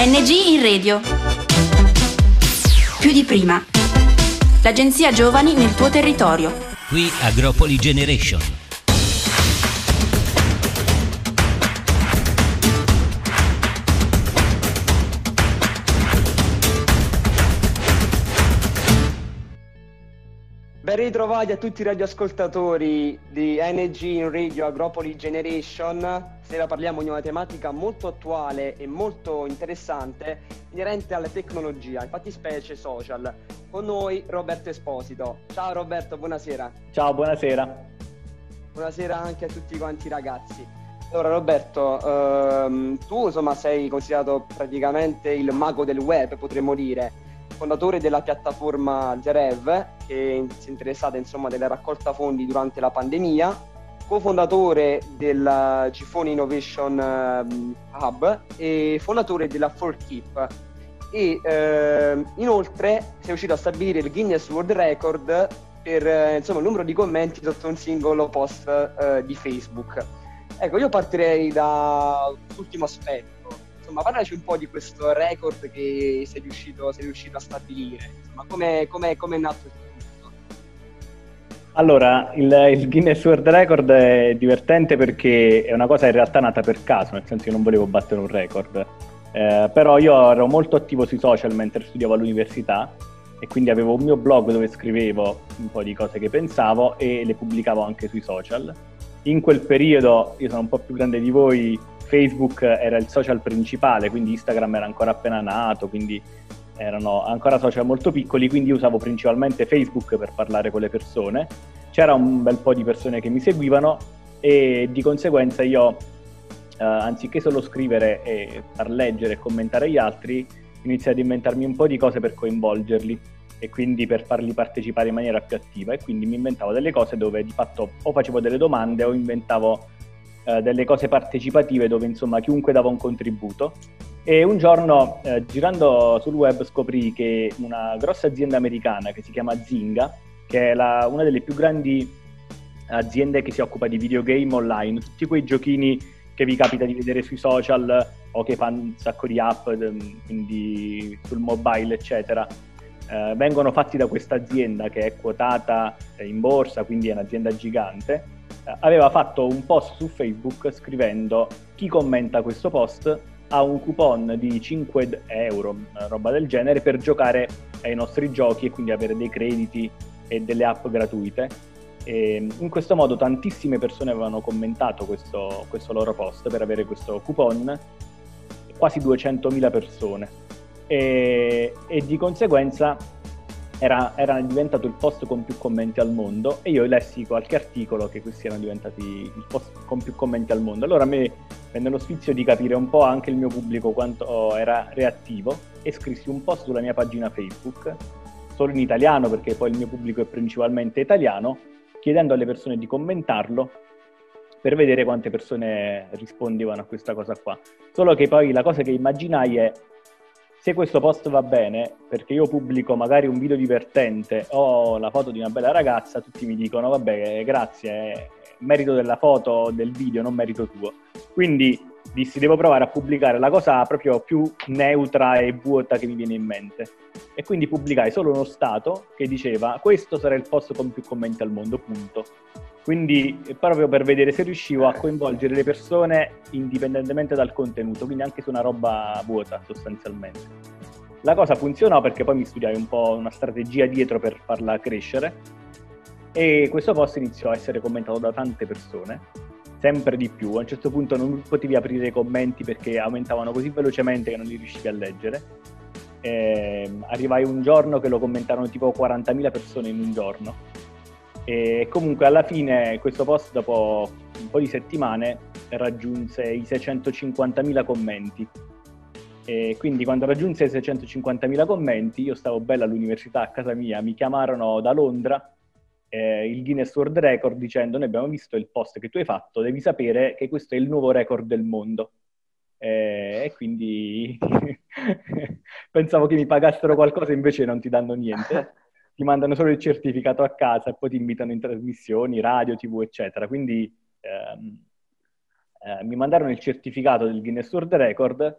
ANG in radio. Più di prima. L'agenzia Giovani nel tuo territorio. Qui Agropoli Generation. Ben ritrovati a tutti i radioascoltatori di Energy in Radio Agropoli Generation. Stasera parliamo di una tematica molto attuale e molto interessante inerente alle tecnologie, infatti specie social. Con noi Roberto Esposito. Ciao Roberto, buonasera. Ciao, buonasera. Buonasera anche a tutti quanti i ragazzi. Allora Roberto, ehm, tu insomma sei considerato praticamente il mago del web, potremmo dire fondatore della piattaforma Zerev, che si è interessata insomma della raccolta fondi durante la pandemia, cofondatore del Gifone Innovation ehm, Hub e fondatore della Forkeep. E eh, inoltre sei riuscito a stabilire il Guinness World Record per eh, insomma, il numero di commenti sotto un singolo post eh, di Facebook. Ecco, io partirei dall'ultimo aspetto insomma, parlaci un po' di questo record che sei riuscito, sei riuscito a stabilire. Insomma, come è nato il? Allora, il, il, Guinness World Record è divertente perché è una cosa in realtà nata per caso, nel senso che non volevo battere un record. Eh, però io ero molto attivo sui social mentre studiavo all'università e quindi avevo un mio blog dove scrivevo un po' di cose che pensavo e le pubblicavo anche sui social. In quel periodo, io sono un po' più grande di voi, Facebook era il social principale, quindi Instagram era ancora appena nato, quindi erano ancora social molto piccoli, quindi usavo principalmente Facebook per parlare con le persone. C'era un bel po' di persone che mi seguivano e di conseguenza io, eh, anziché solo scrivere e far leggere e commentare gli altri, iniziai ad inventarmi un po' di cose per coinvolgerli e quindi per farli partecipare in maniera più attiva e quindi mi inventavo delle cose dove di fatto o facevo delle domande o inventavo eh, delle cose partecipative dove insomma chiunque dava un contributo. E un giorno eh, girando sul web scoprì che una grossa azienda americana che si chiama Zynga, che è la, una delle più grandi aziende che si occupa di videogame online, tutti quei giochini che vi capita di vedere sui social o che fanno un sacco di app, ehm, quindi sul mobile, eccetera, eh, vengono fatti da questa azienda che è quotata in borsa, quindi è un'azienda gigante aveva fatto un post su Facebook scrivendo chi commenta questo post ha un coupon di 5 euro, roba del genere, per giocare ai nostri giochi e quindi avere dei crediti e delle app gratuite. E in questo modo tantissime persone avevano commentato questo, questo loro post per avere questo coupon, quasi 200.000 persone. E, e di conseguenza era, era, diventato il post con più commenti al mondo e io lessi qualche articolo che questi erano diventati il post con più commenti al mondo. Allora a me venne lo sfizio di capire un po' anche il mio pubblico quanto era reattivo e scrissi un post sulla mia pagina Facebook, solo in italiano perché poi il mio pubblico è principalmente italiano, chiedendo alle persone di commentarlo per vedere quante persone rispondevano a questa cosa qua. Solo che poi la cosa che immaginai è se questo post va bene, perché io pubblico magari un video divertente o la foto di una bella ragazza, tutti mi dicono vabbè grazie, è merito della foto, o del video, non merito tuo. Quindi dissi devo provare a pubblicare la cosa proprio più neutra e vuota che mi viene in mente. E quindi pubblicai solo uno stato che diceva questo sarà il post con più commenti al mondo, punto. Quindi proprio per vedere se riuscivo a coinvolgere le persone indipendentemente dal contenuto, quindi anche su una roba vuota sostanzialmente. La cosa funzionò perché poi mi studiai un po' una strategia dietro per farla crescere e questo post iniziò a essere commentato da tante persone, sempre di più. A un certo punto non potevi aprire i commenti perché aumentavano così velocemente che non li riuscivi a leggere. E arrivai un giorno che lo commentarono tipo 40.000 persone in un giorno e comunque alla fine questo post dopo un po' di settimane raggiunse i 650.000 commenti. E quindi quando raggiunse i 650.000 commenti, io stavo bella all'università a casa mia, mi chiamarono da Londra eh, il Guinness World Record dicendo noi abbiamo visto il post che tu hai fatto, devi sapere che questo è il nuovo record del mondo. Eh, e quindi pensavo che mi pagassero qualcosa, invece non ti danno niente. ti mandano solo il certificato a casa e poi ti invitano in trasmissioni, radio, tv, eccetera. Quindi ehm, eh, mi mandarono il certificato del Guinness World Record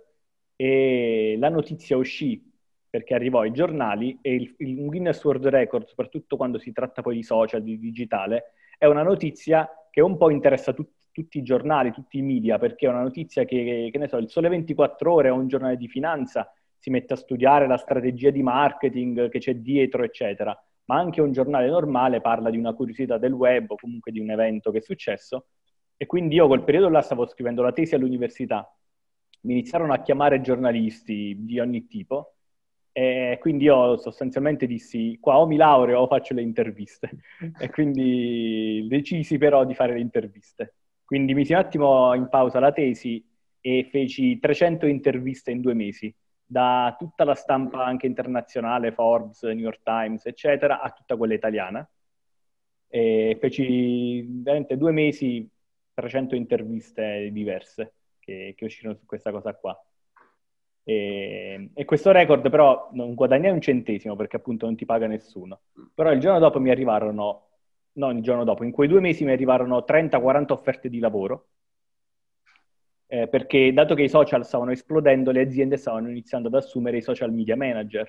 e la notizia uscì perché arrivò ai giornali e il, il Guinness World Record, soprattutto quando si tratta poi di social, di digitale, è una notizia che un po' interessa tut, tutti i giornali, tutti i media, perché è una notizia che, che ne so, il Sole 24 Ore o un giornale di finanza si mette a studiare la strategia di marketing che c'è dietro, eccetera, ma anche un giornale normale parla di una curiosità del web o comunque di un evento che è successo. E quindi io quel periodo là stavo scrivendo la tesi all'università, mi iniziarono a chiamare giornalisti di ogni tipo e quindi io sostanzialmente dissi, qua o mi laureo o faccio le interviste. e quindi decisi però di fare le interviste. Quindi misi un attimo in pausa la tesi e feci 300 interviste in due mesi, da tutta la stampa anche internazionale, Forbes, New York Times, eccetera, a tutta quella italiana. E feci veramente due mesi 300 interviste diverse che, che uscirono su questa cosa qua. E, e, questo record però non guadagnai un centesimo perché appunto non ti paga nessuno. Però il giorno dopo mi arrivarono, non il giorno dopo, in quei due mesi mi arrivarono 30-40 offerte di lavoro. Eh, perché dato che i social stavano esplodendo, le aziende stavano iniziando ad assumere i social media manager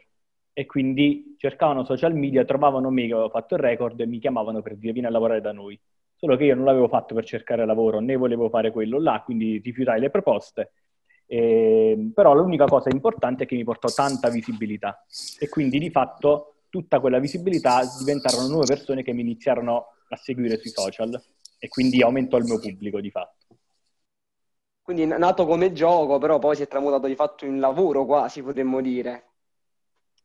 e quindi cercavano social media, trovavano me che avevo fatto il record e mi chiamavano per dire vieni a lavorare da noi. Solo che io non l'avevo fatto per cercare lavoro, né volevo fare quello là, quindi rifiutai le proposte eh, però l'unica cosa importante è che mi portò tanta visibilità e quindi di fatto tutta quella visibilità diventarono nuove persone che mi iniziarono a seguire sui social e quindi aumentò il mio pubblico di fatto. Quindi è nato come gioco, però poi si è tramutato di fatto in lavoro quasi, potremmo dire.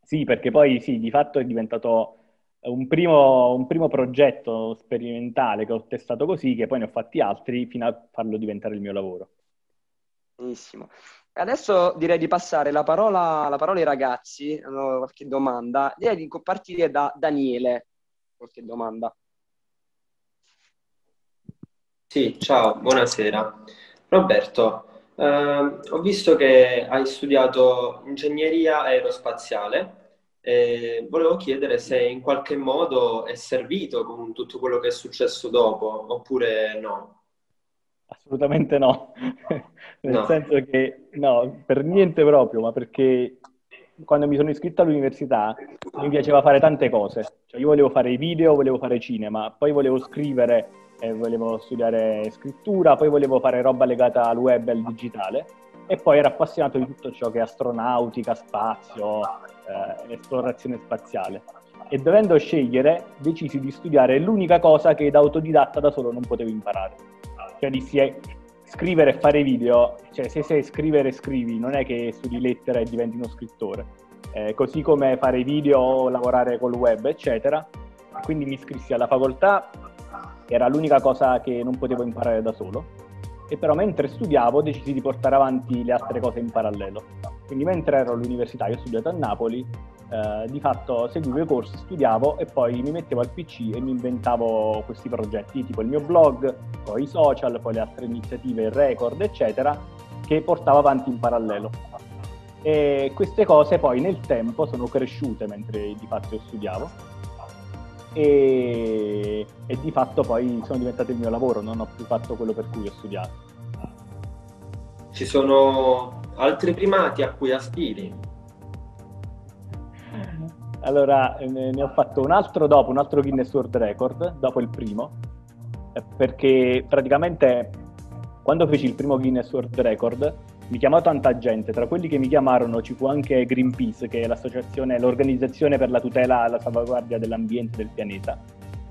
Sì, perché poi sì, di fatto è diventato un primo, un primo progetto sperimentale che ho testato così, che poi ne ho fatti altri fino a farlo diventare il mio lavoro. Benissimo. Adesso direi di passare la parola, la parola ai ragazzi, hanno qualche domanda. Direi di partire da Daniele, qualche domanda. Sì, ciao, buonasera. Roberto, eh, ho visto che hai studiato ingegneria aerospaziale e volevo chiedere se in qualche modo è servito con tutto quello che è successo dopo, oppure no. Assolutamente no, nel no. senso che no, per niente proprio, ma perché quando mi sono iscritto all'università mi piaceva fare tante cose, cioè io volevo fare i video, volevo fare cinema, poi volevo scrivere, eh, volevo studiare scrittura, poi volevo fare roba legata al web e al digitale e poi ero appassionato di tutto ciò che è astronautica, spazio, eh, esplorazione spaziale. E dovendo scegliere, decisi di studiare l'unica cosa che da autodidatta da solo non potevo imparare cioè dissi eh, scrivere e fare video, cioè se sai scrivere scrivi, non è che studi lettera e diventi uno scrittore. Eh, così come fare video lavorare col web, eccetera. Quindi mi iscrissi alla facoltà, era l'unica cosa che non potevo imparare da solo. E però mentre studiavo decisi di portare avanti le altre cose in parallelo. Quindi mentre ero all'università, io ho studiato a Napoli, eh, di fatto seguivo i corsi, studiavo e poi mi mettevo al PC e mi inventavo questi progetti, tipo il mio blog, poi i social, poi le altre iniziative, il record, eccetera, che portavo avanti in parallelo. E queste cose poi nel tempo sono cresciute mentre di fatto io studiavo e, e di fatto poi sono diventate il mio lavoro, non ho più fatto quello per cui ho studiato. Ci sono altri primati a cui aspiri? Allora, ne ho fatto un altro dopo, un altro Guinness World Record, dopo il primo, eh, perché praticamente quando feci il primo Guinness World Record mi chiamò tanta gente, tra quelli che mi chiamarono ci fu anche Greenpeace, che è l'associazione, l'organizzazione per la tutela e la salvaguardia dell'ambiente del pianeta,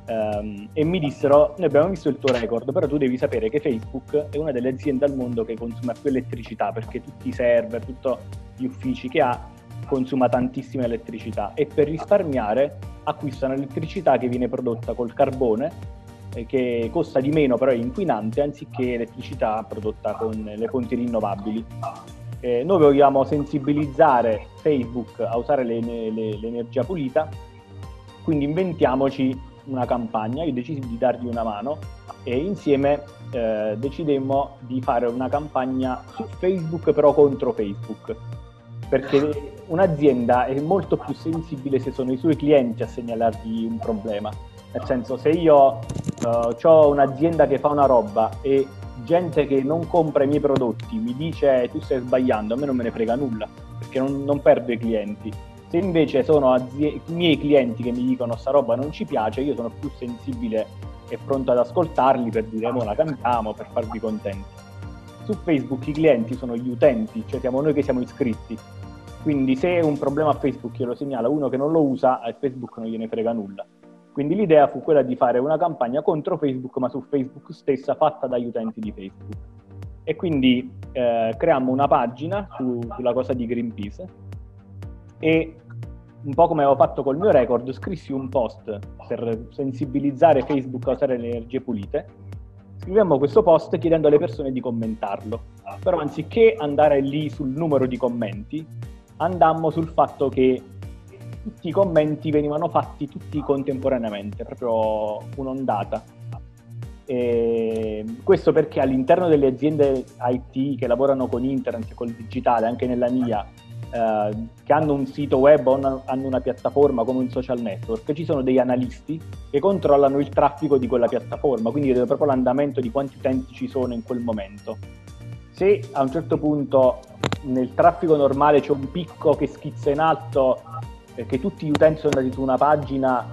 um, e mi dissero, noi abbiamo visto il tuo record, però tu devi sapere che Facebook è una delle aziende al mondo che consuma più elettricità, perché tutti i server, tutti gli uffici che ha consuma tantissima elettricità e per risparmiare acquistano elettricità che viene prodotta col carbone che costa di meno però è inquinante anziché elettricità prodotta con le fonti rinnovabili. Eh, noi vogliamo sensibilizzare Facebook a usare le, le, l'energia pulita, quindi inventiamoci una campagna, io decisi di dargli una mano e insieme eh, decidemmo di fare una campagna su Facebook però contro Facebook perché un'azienda è molto più sensibile se sono i suoi clienti a segnalargli un problema. Nel senso, se io uh, ho un'azienda che fa una roba e gente che non compra i miei prodotti mi dice tu stai sbagliando, a me non me ne frega nulla, perché non, non perdo i clienti. Se invece sono azie- miei clienti che mi dicono sta roba non ci piace, io sono più sensibile e pronto ad ascoltarli per dire no la cambiamo, per farvi contenti. Su Facebook i clienti sono gli utenti, cioè siamo noi che siamo iscritti. Quindi se un problema a Facebook io lo segnala uno che non lo usa, a Facebook non gliene frega nulla. Quindi l'idea fu quella di fare una campagna contro Facebook, ma su Facebook stessa, fatta dagli utenti di Facebook. E quindi eh, creammo una pagina su, sulla cosa di Greenpeace e un po' come avevo fatto col mio record, scrissi un post per sensibilizzare Facebook a usare le energie pulite. Scrivemmo questo post chiedendo alle persone di commentarlo. Però anziché andare lì sul numero di commenti, andammo sul fatto che tutti i commenti venivano fatti tutti contemporaneamente, proprio un'ondata. E questo perché all'interno delle aziende IT che lavorano con internet e col digitale, anche nella mia, eh, che hanno un sito web o una, hanno una piattaforma come un social network, ci sono degli analisti che controllano il traffico di quella piattaforma, quindi proprio l'andamento di quanti utenti ci sono in quel momento. Se a un certo punto nel traffico normale c'è un picco che schizza in alto perché tutti gli utenti sono andati su una pagina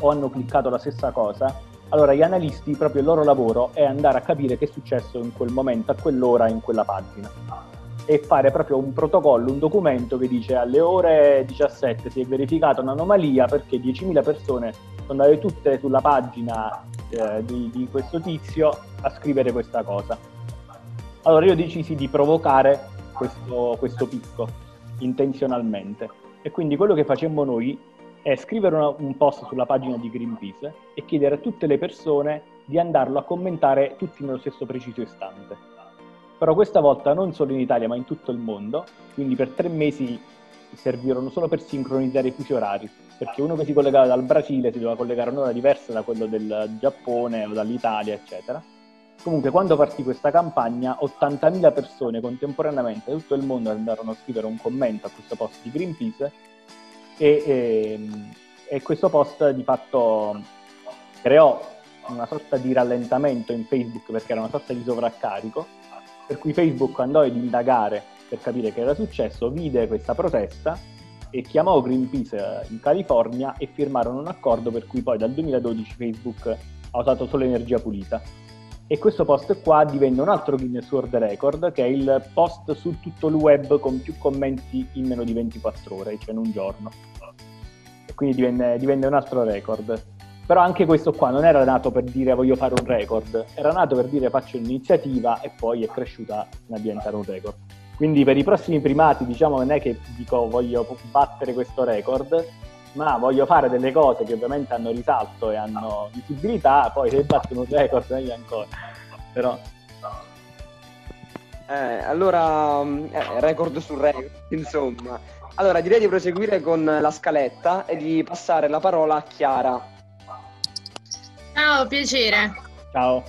o hanno cliccato la stessa cosa, allora gli analisti, proprio il loro lavoro è andare a capire che è successo in quel momento, a quell'ora, in quella pagina. E fare proprio un protocollo, un documento che dice alle ore 17 si è verificata un'anomalia perché 10.000 persone sono andate tutte sulla pagina eh, di, di questo tizio a scrivere questa cosa. Allora io decisi di provocare questo, questo picco intenzionalmente e quindi quello che facemmo noi è scrivere una, un post sulla pagina di Greenpeace e chiedere a tutte le persone di andarlo a commentare tutti nello stesso preciso istante. Però questa volta non solo in Italia ma in tutto il mondo, quindi per tre mesi servirono solo per sincronizzare i fusi orari, perché uno che si collegava dal Brasile si doveva collegare a un'ora diversa da quello del Giappone o dall'Italia, eccetera. Comunque, quando partì questa campagna, 80.000 persone contemporaneamente da tutto il mondo andarono a scrivere un commento a questo post di Greenpeace e, e, e questo post di fatto creò una sorta di rallentamento in Facebook perché era una sorta di sovraccarico, per cui Facebook andò ad indagare per capire che era successo, vide questa protesta e chiamò Greenpeace in California e firmarono un accordo per cui poi dal 2012 Facebook ha usato solo energia pulita e questo post qua divenne un altro Guinness World Record che è il post su tutto il web con più commenti in meno di 24 ore, cioè in un giorno. E quindi divenne, divenne un altro record. Però anche questo qua non era nato per dire voglio fare un record, era nato per dire faccio un'iniziativa e poi è cresciuta a diventare un record. Quindi per i prossimi primati diciamo non è che dico voglio battere questo record, ma voglio fare delle cose che ovviamente hanno risalto e hanno visibilità, poi se battono un record meglio ancora. Però... Eh, allora, eh, record su record, insomma. Allora, direi di proseguire con la scaletta e di passare la parola a Chiara. Ciao, piacere. Ciao.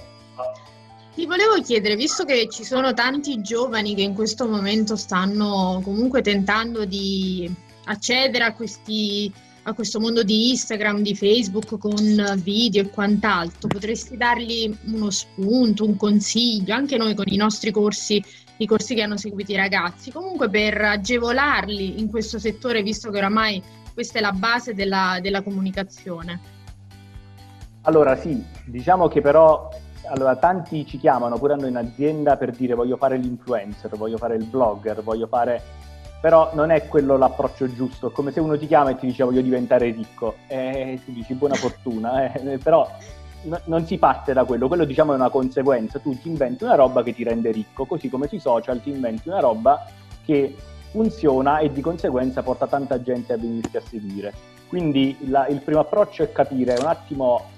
Ti volevo chiedere, visto che ci sono tanti giovani che in questo momento stanno comunque tentando di accedere a questi a questo mondo di Instagram, di Facebook con video e quant'altro, potresti dargli uno spunto, un consiglio, anche noi con i nostri corsi, i corsi che hanno seguito i ragazzi, comunque per agevolarli in questo settore, visto che oramai questa è la base della, della comunicazione. Allora sì, diciamo che però allora, tanti ci chiamano pure a noi in azienda per dire voglio fare l'influencer, voglio fare il blogger, voglio fare però non è quello l'approccio giusto, è come se uno ti chiama e ti dice voglio diventare ricco, e tu dici buona fortuna, eh. però no, non si parte da quello, quello diciamo è una conseguenza, tu ti inventi una roba che ti rende ricco, così come sui social ti inventi una roba che funziona e di conseguenza porta tanta gente a venirti a seguire. Quindi la, il primo approccio è capire un attimo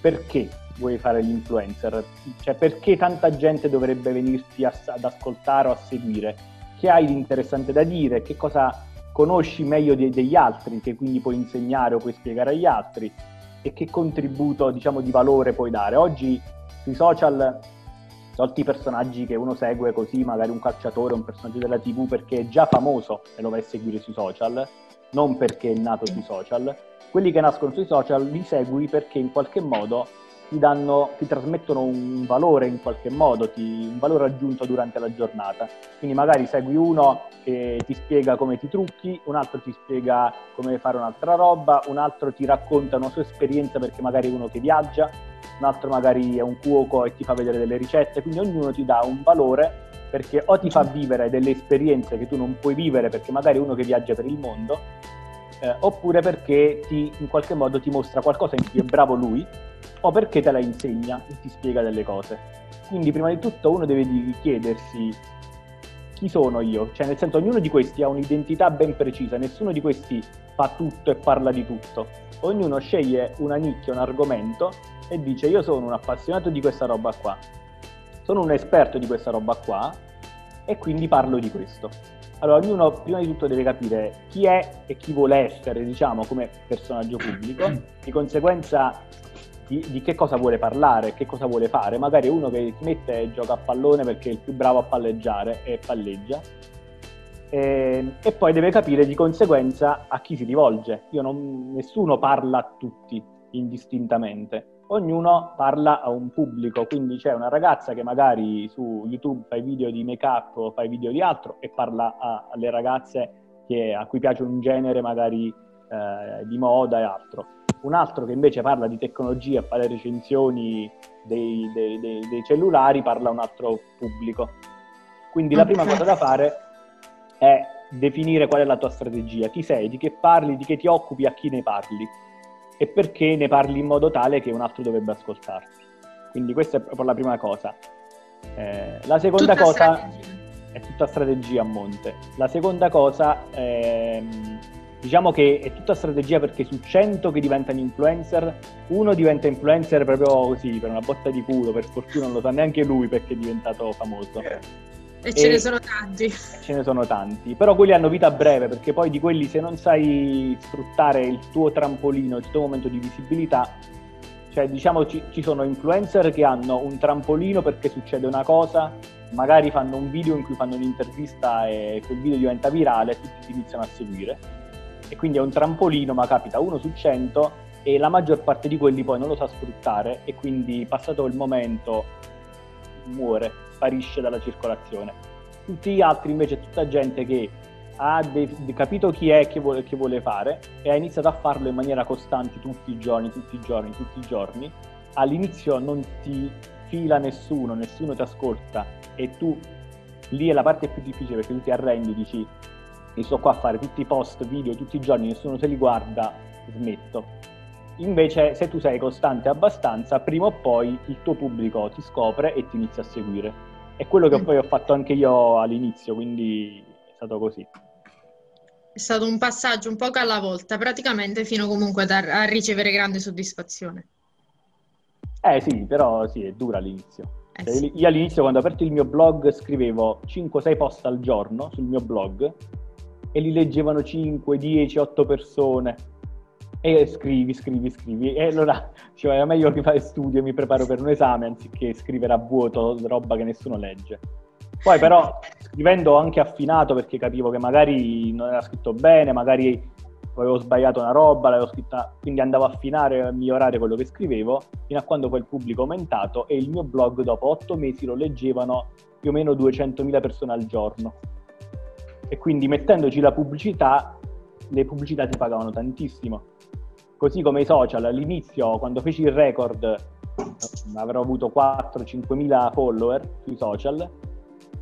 perché vuoi fare l'influencer, cioè perché tanta gente dovrebbe venirti a, ad ascoltare o a seguire che hai di interessante da dire, che cosa conosci meglio de- degli altri, che quindi puoi insegnare o puoi spiegare agli altri e che contributo diciamo, di valore puoi dare. Oggi sui social, tolti personaggi che uno segue così, magari un calciatore, un personaggio della TV perché è già famoso e lo vai a seguire sui social, non perché è nato sui social, quelli che nascono sui social li segui perché in qualche modo ti, danno, ti trasmettono un valore in qualche modo, ti, un valore aggiunto durante la giornata. Quindi magari segui uno che ti spiega come ti trucchi, un altro ti spiega come fare un'altra roba, un altro ti racconta una sua esperienza perché magari è uno che viaggia, un altro magari è un cuoco e ti fa vedere delle ricette, quindi ognuno ti dà un valore perché o ti fa vivere delle esperienze che tu non puoi vivere perché magari è uno che viaggia per il mondo, eh, oppure perché ti, in qualche modo ti mostra qualcosa in cui è bravo lui, o perché te la insegna e ti spiega delle cose. Quindi prima di tutto uno deve chiedersi chi sono io, cioè nel senso ognuno di questi ha un'identità ben precisa, nessuno di questi fa tutto e parla di tutto, ognuno sceglie una nicchia, un argomento e dice io sono un appassionato di questa roba qua, sono un esperto di questa roba qua e quindi parlo di questo. Allora, ognuno prima di tutto deve capire chi è e chi vuole essere, diciamo, come personaggio pubblico, di conseguenza di, di, che cosa vuole parlare, che cosa vuole fare. Magari uno che si mette e gioca a pallone perché è il più bravo a palleggiare e palleggia, e, e poi deve capire di conseguenza a chi si rivolge. Non, nessuno parla a tutti indistintamente ognuno parla a un pubblico, quindi c'è una ragazza che magari su YouTube fa i video di make up o fa i video di altro e parla a, alle ragazze che, a cui piace un genere magari eh, di moda e altro. Un altro che invece parla di tecnologia, fa le recensioni dei, dei, dei, dei cellulari, parla a un altro pubblico. Quindi la prima cosa da fare è definire qual è la tua strategia, chi sei, di che parli, di che ti occupi, a chi ne parli e perché ne parli in modo tale che un altro dovrebbe ascoltarti. Quindi questa è proprio la prima cosa. Eh, la seconda tutta cosa strategia. è tutta strategia a monte. La seconda cosa, ehm, diciamo che è tutta strategia perché su 100 che diventano influencer, uno diventa influencer proprio così, per una botta di culo, per fortuna non lo sa neanche lui perché è diventato famoso. Yeah. E, ce ne sono tanti. Ce ne sono tanti, però quelli hanno vita breve perché poi di quelli se non sai sfruttare il tuo trampolino, il tuo momento di visibilità, cioè diciamo ci, ci sono influencer che hanno un trampolino perché succede una cosa, magari fanno un video in cui fanno un'intervista e quel video diventa virale e tutti si iniziano a seguire. E quindi è un trampolino, ma capita uno su cento e la maggior parte di quelli poi non lo sa sfruttare e quindi passato il momento muore sparisce dalla circolazione. Tutti gli altri invece è tutta gente che ha de- capito chi è che vuole, che vuole fare e ha iniziato a farlo in maniera costante tutti i giorni, tutti i giorni, tutti i giorni. All'inizio non ti fila nessuno, nessuno ti ascolta e tu lì è la parte più difficile perché tu ti arrendi, dici mi sto qua a fare tutti i post, video tutti i giorni, nessuno se li guarda, smetto. Invece, se tu sei costante abbastanza, prima o poi il tuo pubblico ti scopre e ti inizia a seguire. È quello che mm. poi ho fatto anche io all'inizio, quindi è stato così. È stato un passaggio un po' alla volta, praticamente fino comunque a, a ricevere grande soddisfazione. Eh sì, però sì, è dura all'inizio. Eh cioè, sì. Io all'inizio quando ho aperto il mio blog scrivevo 5-6 post al giorno sul mio blog e li leggevano 5, 10, 8 persone e scrivi, scrivi, scrivi. E allora cioè, è meglio che fare studio, mi preparo per un esame anziché scrivere a vuoto roba che nessuno legge. Poi però scrivendo ho anche affinato perché capivo che magari non era scritto bene, magari avevo sbagliato una roba, l'avevo scritta, quindi andavo a affinare e a migliorare quello che scrivevo, fino a quando poi il pubblico è aumentato e il mio blog dopo otto mesi lo leggevano più o meno 200.000 persone al giorno. E quindi mettendoci la pubblicità, le pubblicità ti pagavano tantissimo così come i social all'inizio quando feci il record avrò avuto 4-5 mila follower sui social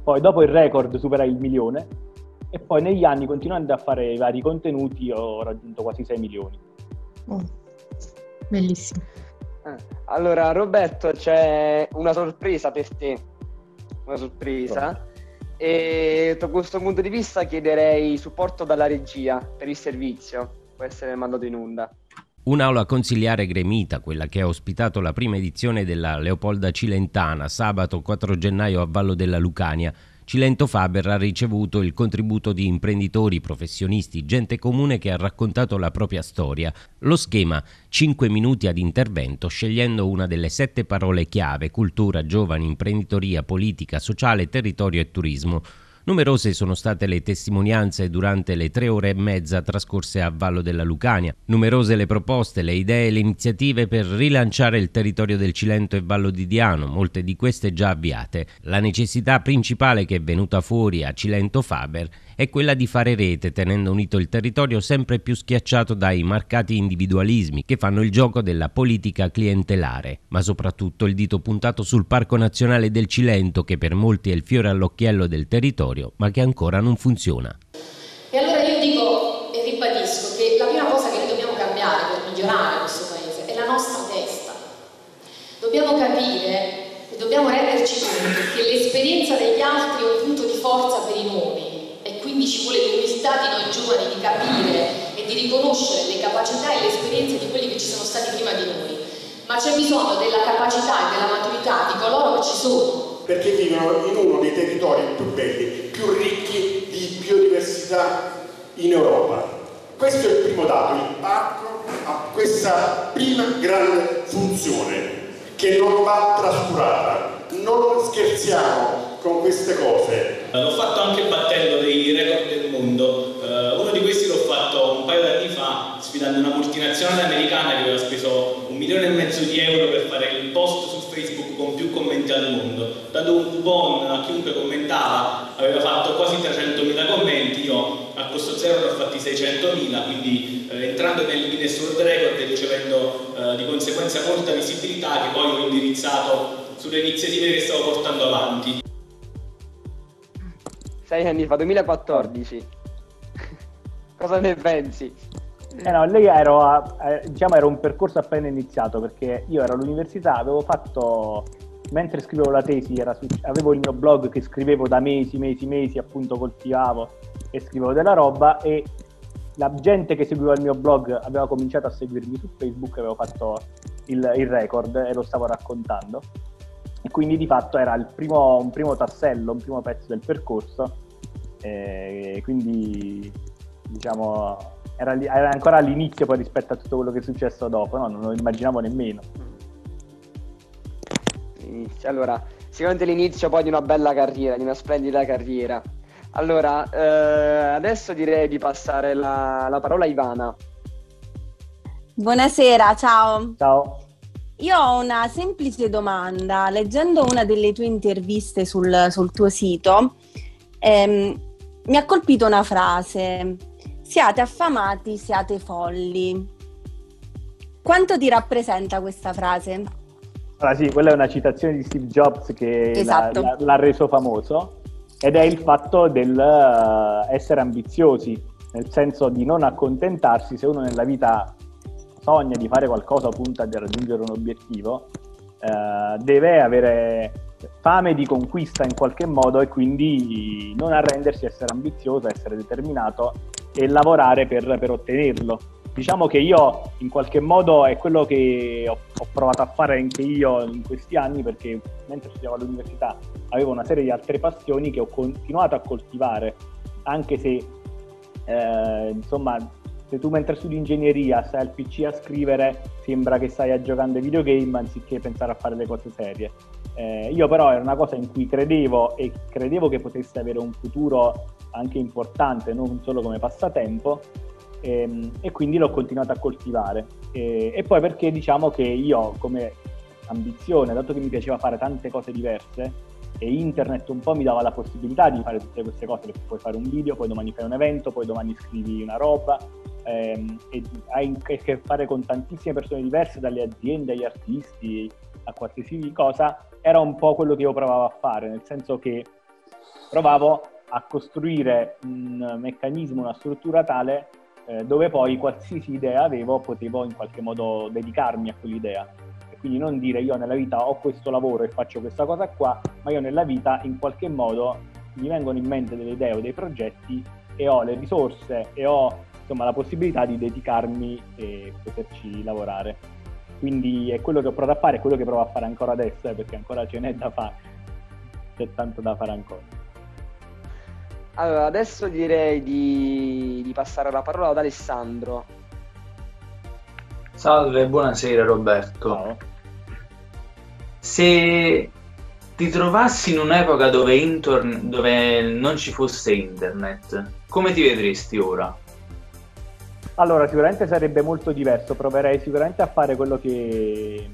poi dopo il record superai il milione e poi negli anni continuando a fare i vari contenuti ho raggiunto quasi 6 milioni. Oh, bellissimo. Eh, allora Roberto c'è una sorpresa per te. Una sorpresa. Oh. e da questo punto di vista chiederei supporto dalla regia per il servizio. Può essere mandato in onda Un'aula consigliare gremita, quella che ha ospitato la prima edizione della Leopolda Cilentana, sabato 4 gennaio a Vallo della Lucania. Cilento Faber ha ricevuto il contributo di imprenditori, professionisti, gente comune che ha raccontato la propria storia. Lo schema 5 minuti ad intervento scegliendo una delle sette parole chiave cultura, giovani, imprenditoria, politica, sociale, territorio e turismo. Numerose sono state le testimonianze durante le tre ore e mezza trascorse a Vallo della Lucania, numerose le proposte, le idee e le iniziative per rilanciare il territorio del Cilento e Vallo di Diano, molte di queste già avviate. La necessità principale che è venuta fuori a Cilento Faber è quella di fare rete tenendo unito il territorio sempre più schiacciato dai marcati individualismi che fanno il gioco della politica clientelare, ma soprattutto il dito puntato sul Parco Nazionale del Cilento che per molti è il fiore all'occhiello del territorio ma che ancora non funziona. E allora io dico e ribadisco che la prima cosa che noi dobbiamo cambiare per migliorare questo paese è la nostra testa. Dobbiamo capire e dobbiamo renderci conto che l'esperienza degli altri è un punto di forza per i nuovi quindi ci vuole l'umiltà di noi giovani di capire e di riconoscere le capacità e le esperienze di quelli che ci sono stati prima di noi, ma c'è bisogno della capacità e della maturità di coloro che ci sono. Perché vivono in uno dei territori più belli, più ricchi di biodiversità in Europa. Questo è il primo dato, il parco ha questa prima grande funzione che non va trascurata. Non scherziamo con queste cose. L'ho fatto anche battendo dei record del mondo. Uh, uno di questi l'ho fatto un paio d'anni fa sfidando una multinazionale americana che aveva speso un milione e mezzo di euro per fare il post su Facebook con più commenti al mondo. Dando un coupon a chiunque commentava, aveva fatto quasi 300.000 commenti, io a costo zero ne ho fatti 600.000, quindi eh, entrando nel Guinness World Record e ricevendo eh, di conseguenza molta visibilità che poi ho indirizzato sulle iniziative che stavo portando avanti sei anni fa, 2014. Cosa ne pensi? Eh no, lei ero, eh, diciamo, era un percorso appena iniziato perché io ero all'università, avevo fatto, mentre scrivevo la tesi, su, avevo il mio blog che scrivevo da mesi, mesi, mesi, appunto coltivavo e scrivevo della roba e la gente che seguiva il mio blog aveva cominciato a seguirmi su Facebook, avevo fatto il, il record e lo stavo raccontando e quindi di fatto era primo, un primo tassello, un primo pezzo del percorso e quindi diciamo era, era, ancora all'inizio poi rispetto a tutto quello che è successo dopo, no? non lo immaginavo nemmeno. Inizio. Allora, sicuramente l'inizio poi di una bella carriera, di una splendida carriera. Allora, eh, adesso direi di passare la, la parola a Ivana. Buonasera, ciao. Ciao. Io ho una semplice domanda. Leggendo una delle tue interviste sul, sul tuo sito, ehm, mi ha colpito una frase. Siate affamati, siate folli. Quanto ti rappresenta questa frase? Allora sì, quella è una citazione di Steve Jobs che esatto. l'ha, l'ha, reso famoso ed è il fatto del uh, essere ambiziosi, nel senso di non accontentarsi se uno nella vita sogna di fare qualcosa, punta a raggiungere un obiettivo, eh, deve avere fame di conquista in qualche modo e quindi non arrendersi, essere ambizioso, essere determinato e lavorare per, per ottenerlo. Diciamo che io in qualche modo è quello che ho, ho, provato a fare anche io in questi anni perché mentre studiavo all'università avevo una serie di altre passioni che ho continuato a coltivare anche se eh, insomma se tu mentre studi ingegneria stai al PC a scrivere, sembra che stai a giocare ai videogame anziché pensare a fare le cose serie. Eh, io però era una cosa in cui credevo e credevo che potesse avere un futuro anche importante, non solo come passatempo, ehm, e quindi l'ho continuato a coltivare. E, e poi perché diciamo che io come ambizione, dato che mi piaceva fare tante cose diverse, e internet un po' mi dava la possibilità di fare tutte queste cose, perché puoi fare un video, poi domani fai un evento, poi domani scrivi una roba, ehm, e hai a che fare con tantissime persone diverse, dalle aziende agli artisti, a qualsiasi cosa, era un po' quello che io provavo a fare, nel senso che provavo a costruire un meccanismo, una struttura tale eh, dove poi qualsiasi idea avevo potevo in qualche modo dedicarmi a quell'idea. E quindi non dire io nella vita ho questo lavoro e faccio questa cosa qua, ma io nella vita in qualche modo mi vengono in mente delle idee o dei progetti e ho le risorse e ho insomma, la possibilità di dedicarmi e poterci lavorare. Quindi è quello che ho provato a fare, è quello che provo a fare ancora adesso, eh, perché ancora ce n'è da fare, c'è tanto da fare ancora. Allora, adesso direi di, di passare la parola ad Alessandro. Salve, buonasera Roberto. Ciao. Se ti trovassi in un'epoca dove, inter- dove non ci fosse internet, come ti vedresti ora? Allora, sicuramente sarebbe molto diverso, proverei sicuramente a fare quello che,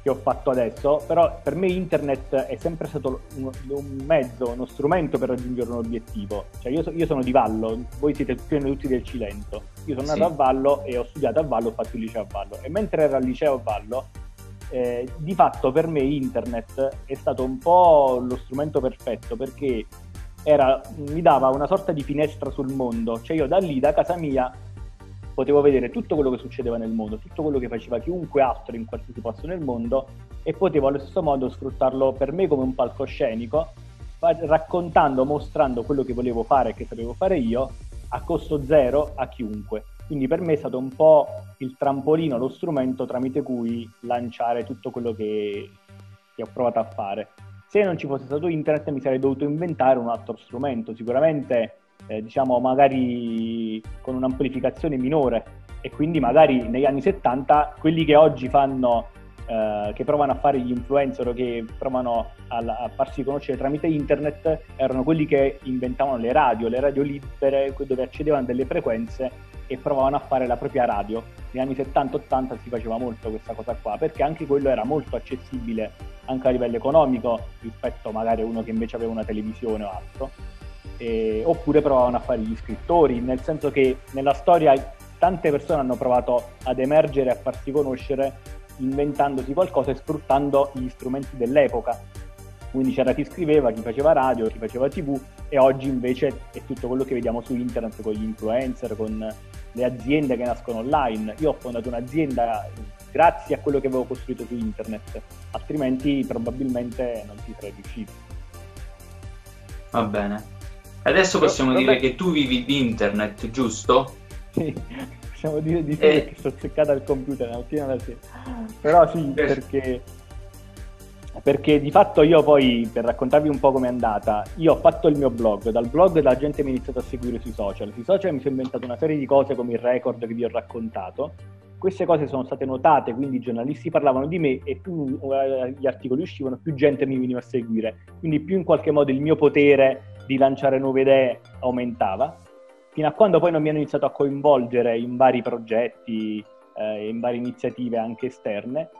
che ho fatto adesso, però per me internet è sempre stato un, un mezzo, uno strumento per raggiungere un obiettivo. Cioè io, io sono di Vallo, voi siete più o meno tutti del Cilento. Io sono nato sì. a Vallo e ho studiato a Vallo, ho fatto il liceo a Vallo. E mentre ero al liceo a Vallo, eh, di fatto per me internet è stato un po' lo strumento perfetto perché era, mi dava una sorta di finestra sul mondo, cioè io da lì, da casa mia, potevo vedere tutto quello che succedeva nel mondo, tutto quello che faceva chiunque altro in qualsiasi posto nel mondo e potevo allo stesso modo sfruttarlo per me come un palcoscenico, raccontando, mostrando quello che volevo fare e che sapevo fare io a costo zero a chiunque. Quindi per me è stato un po' il trampolino, lo strumento tramite cui lanciare tutto quello che, che ho provato a fare. Se non ci fosse stato internet mi sarei dovuto inventare un altro strumento, sicuramente eh, diciamo magari con un'amplificazione minore e quindi magari negli anni 70 quelli che oggi fanno eh, che provano a fare gli influencer o che provano a, a, farsi conoscere tramite internet erano quelli che inventavano le radio, le radio libere dove accedevano delle frequenze e provavano a fare la propria radio. Negli anni 70-80 si faceva molto questa cosa qua, perché anche quello era molto accessibile anche a livello economico rispetto magari a uno che invece aveva una televisione o altro. E, oppure provavano a fare gli scrittori, nel senso che nella storia tante persone hanno provato ad emergere a farsi conoscere inventandosi qualcosa e sfruttando gli strumenti dell'epoca quindi c'era chi scriveva, chi faceva radio, chi faceva tv e oggi invece è tutto quello che vediamo su internet con gli influencer, con le aziende che nascono online. Io ho fondato un'azienda grazie a quello che avevo costruito su internet, altrimenti probabilmente non ci sarei riuscito. Va bene. Adesso possiamo Però, dire che tu vivi di internet, giusto? Sì, possiamo dire di sì e... perché sto seccata al computer la mattina alla sera. Però sì, perché perché di fatto io poi, per raccontarvi un po' com'è andata, io ho fatto il mio blog, dal blog la gente mi ha iniziato a seguire sui social, sui social mi sono inventato una serie di cose come il record che vi ho raccontato, queste cose sono state notate, quindi i giornalisti parlavano di me e più eh, gli articoli uscivano, più gente mi veniva a seguire, quindi più in qualche modo il mio potere di lanciare nuove idee aumentava, fino a quando poi non mi hanno iniziato a coinvolgere in vari progetti, eh, in varie iniziative anche esterne,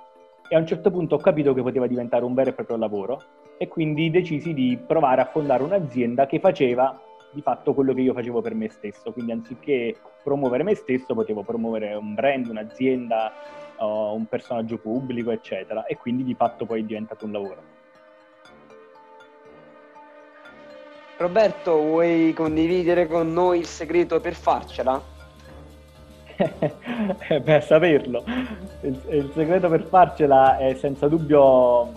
e a un certo punto ho capito che poteva diventare un vero e proprio lavoro. E quindi decisi di provare a fondare un'azienda che faceva di fatto quello che io facevo per me stesso, quindi anziché promuovere me stesso potevo promuovere un brand, un'azienda, uh, un personaggio pubblico, eccetera, e quindi di fatto poi è diventato un lavoro. Roberto, vuoi condividere con noi il segreto per farcela? per saperlo. Il, il, segreto per farcela è senza dubbio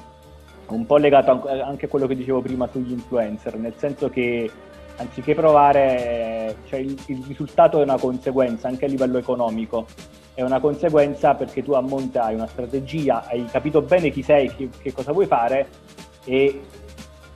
un po' legato anche a quello che dicevo prima sugli influencer, nel senso che anziché provare, cioè il, il risultato è una conseguenza anche a livello economico, è una conseguenza perché tu a monte hai una strategia, hai capito bene chi sei, che, che cosa vuoi fare e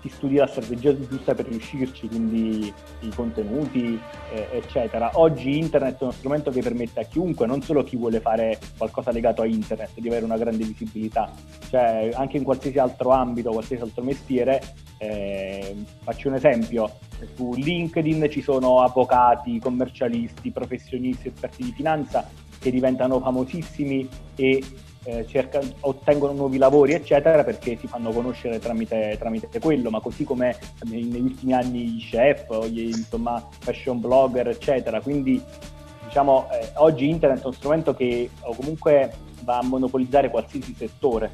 ti studi la strategia giusta per riuscirci, quindi i contenuti, eh, eccetera. Oggi internet è uno strumento che permette a chiunque, non solo chi vuole fare qualcosa legato a internet, di avere una grande visibilità, cioè anche in qualsiasi altro ambito, qualsiasi altro mestiere. Eh, faccio un esempio, su LinkedIn ci sono avvocati, commercialisti, professionisti, esperti di finanza che diventano famosissimi e eh, cerca, ottengono nuovi lavori, eccetera, perché si fanno conoscere tramite, tramite quello, ma così come negli ultimi anni gli chef, gli insomma, fashion blogger, eccetera. Quindi diciamo, eh, oggi internet è uno strumento che comunque va a monopolizzare qualsiasi settore.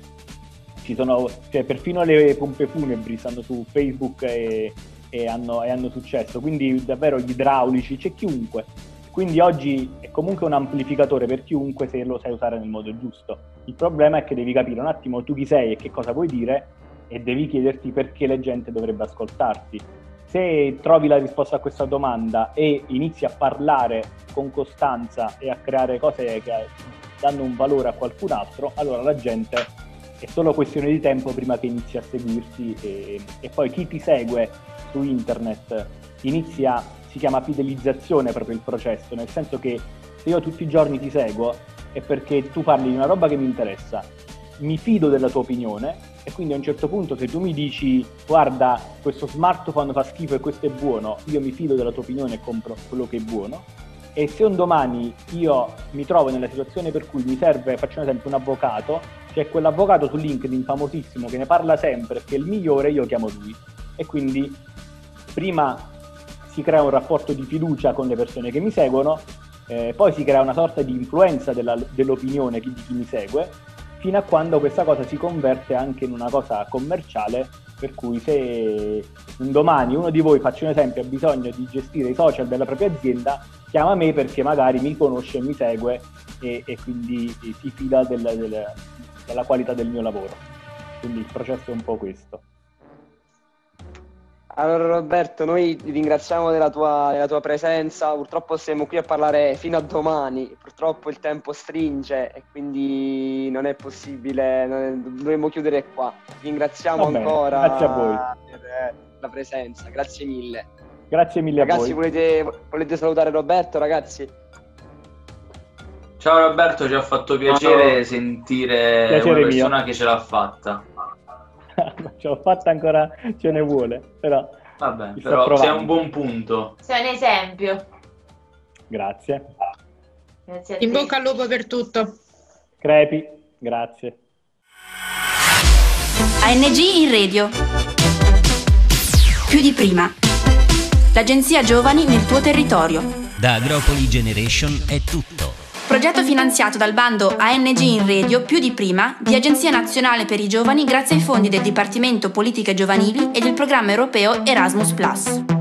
Ci sono, cioè, perfino le pompe funebri stanno su Facebook e, e, hanno, e hanno successo, quindi davvero gli idraulici, c'è chiunque quindi oggi è comunque un amplificatore per chiunque se lo sai usare nel modo giusto. Il problema è che devi capire un attimo tu chi sei e che cosa vuoi dire e devi chiederti perché la gente dovrebbe ascoltarti. Se trovi la risposta a questa domanda e inizi a parlare con costanza e a creare cose che danno un valore a qualcun altro, allora la gente è solo questione di tempo prima che inizi a seguirti e, e poi chi ti segue su internet inizia si chiama fidelizzazione proprio il processo, nel senso che se io tutti i giorni ti seguo è perché tu parli di una roba che mi interessa, mi fido della tua opinione E quindi a un certo punto se tu mi dici guarda questo smartphone fa schifo e questo è buono, io mi fido della tua opinione e compro quello che è buono. E se un domani io mi trovo nella situazione per cui mi serve, faccio un esempio, un avvocato, c'è quell'avvocato su LinkedIn famosissimo che ne parla sempre, che è il migliore, io chiamo lui. E quindi prima si crea un rapporto di fiducia con le persone che mi seguono, eh, poi si crea una sorta di influenza della, dell'opinione di chi mi segue, fino a quando questa cosa si converte anche in una cosa commerciale, per cui se un domani uno di voi, faccio un esempio, ha bisogno di gestire i social della propria azienda, chiama me perché magari mi conosce mi segue e, e quindi si fida del, del, della qualità del mio lavoro. Quindi il processo è un po' questo. Allora Roberto, noi ti ringraziamo della tua, della tua, presenza, purtroppo siamo qui a parlare fino a domani, purtroppo il tempo stringe e quindi non è possibile, non è, dovremmo chiudere qua. Ti ringraziamo bene, ancora grazie a voi. per la presenza, grazie mille. Grazie mille ragazzi, a voi. Volete, volete salutare Roberto ragazzi? Ciao Roberto, ci ha fatto piacere Ciao. sentire piacere una persona mio. che ce l'ha fatta. ce l'ho fatta ancora, ce ne vuole, però... Vabbè, però sei un buon punto. Sei un esempio. Grazie. Grazie In bocca al lupo per tutto. Crepi, grazie. ANG in radio. Più di prima. L'agenzia Giovani nel tuo territorio. Da Agropoli Generation è tutto. Progetto finanziato dal bando ANG in Radio più di prima di Agenzia Nazionale per i Giovani grazie ai fondi del Dipartimento Politiche Giovanili e del programma europeo Erasmus ⁇